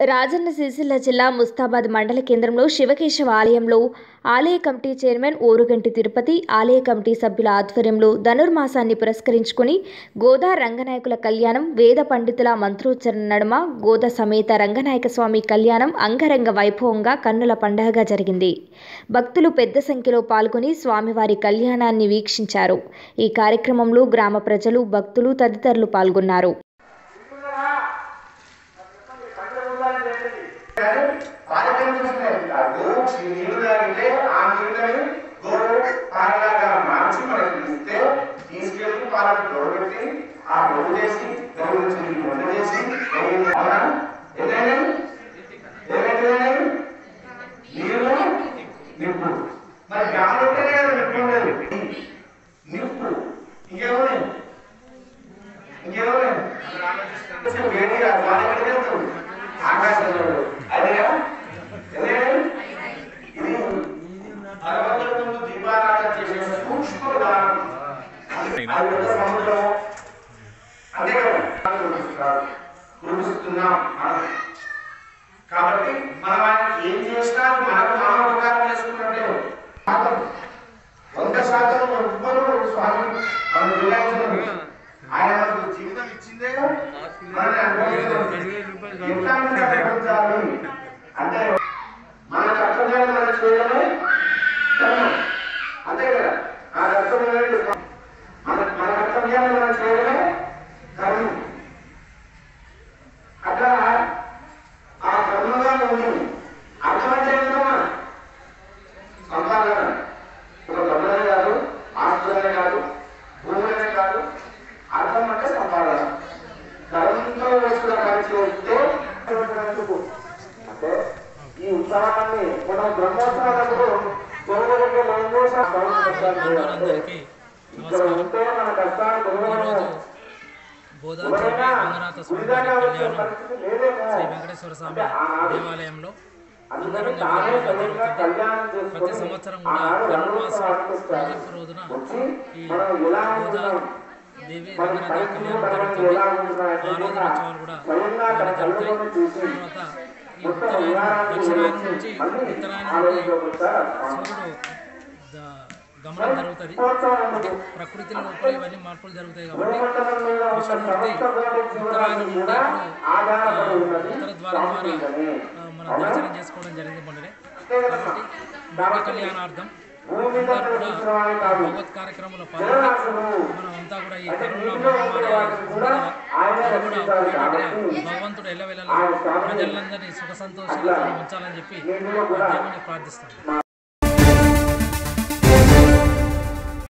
రాజన్న సిరిసిల్ల జిల్లా ముస్తాబాద్ మండల కేంద్రంలో శివకేశవ ఆలయంలో ఆలయ కమిటీ చైర్మన్ ఓరుగంటి తిరుపతి ఆలయ కమిటీ సభ్యుల ఆధ్వర్యంలో ధనుర్మాసాన్ని పురస్కరించుకుని గోదా రంగనాయకుల కళ్యాణం వేద పండితుల మంత్రోచ్చరణ నడుమ గోద సమేత రంగనాయక స్వామి కళ్యాణం అంగరంగ వైభవంగా కన్నుల పండగగా జరిగింది. భక్తులు పెద్ద సంఖ్యలో పాల్గొని స్వామివారి కళ్యాణాన్ని వీక్షించారు. ఈ కార్యక్రమంలో గ్రామ ప్రజలు భక్తులు తదితరులు పాల్గొన్నారు. పాలకం చూసినాయి ఆ గోవు నీళ్ళు తాగితే ఆ నీళ్ళని గోవు పాలలాగా మార్చి మనకి ఇస్తే తీసుకెళ్ళి పాలకు తోడబెట్టి ఆ గోవు చేసి గోవు నుంచి వంట చేసి అవునా? ఏదైనా ఏదైనా నీళ్ళు నిప్పు. మరి గాలి ఉంటేనే కదా నిప్పు నిప్పు. వేడి గాలి ఎక్కడికి వెళ్తుంది? ఆకాశంలో అదేనా ఇది భగవంతుడు దీపారాధన చేసే సూక్ష్మ విధానం అది పెద్ద సముద్రం అంతే కదా? కాబట్టి మనం ఆయన ఏం చేసినా మనకు మనం ఉపకారం చేసుకున్నట్టే వంద శాతం ఎవ్వరూ స్వామి. మనం ఆయన మనకు జీవితం ఇచ్చి ఉత్సవాన్ని మనం ఇక్కడ ఉంటే కష్టాన్ని దొరకడం వారి కళ్యాణం శ్రీ వెంకటేశ్వర స్వామి దేవాలయంలో ప్రతి సంవత్సరం కూడా ముగింపు రోజున ఈ గోదా దేవి రంగనాథ కళ్యాణం జరుగుతుంది? ఆరాధనోత్సవాలు కూడా జరుగుతాయి తర్వాత నుంచి సూర్యుడు గమనం జరుగుతుంది. అంటే ప్రకృతి లోపల ఇవన్నీ మార్పులు జరుగుతాయి కాబట్టి విష్ణుమూర్తి ఉత్తరాయణం నుండి ఆ, ఉత్తర ద్వారం ద్వారా మనం దర్శనం చేసుకోవడం జరిగింది మొన్ననే. కాబట్టి లోక కళ్యాణార్థం అందరూ కూడా భగవత్ కార్యక్రమంలో పాల్గొని మనం అంతా కూడా ఈ కరోనా మహమ్మారి అది కూడా భగవంతుడు ప్రజలందరినీ సుఖ సంతోషాలతో ఉంచాలని చెప్పి దేవుని ప్రార్థిస్తాను.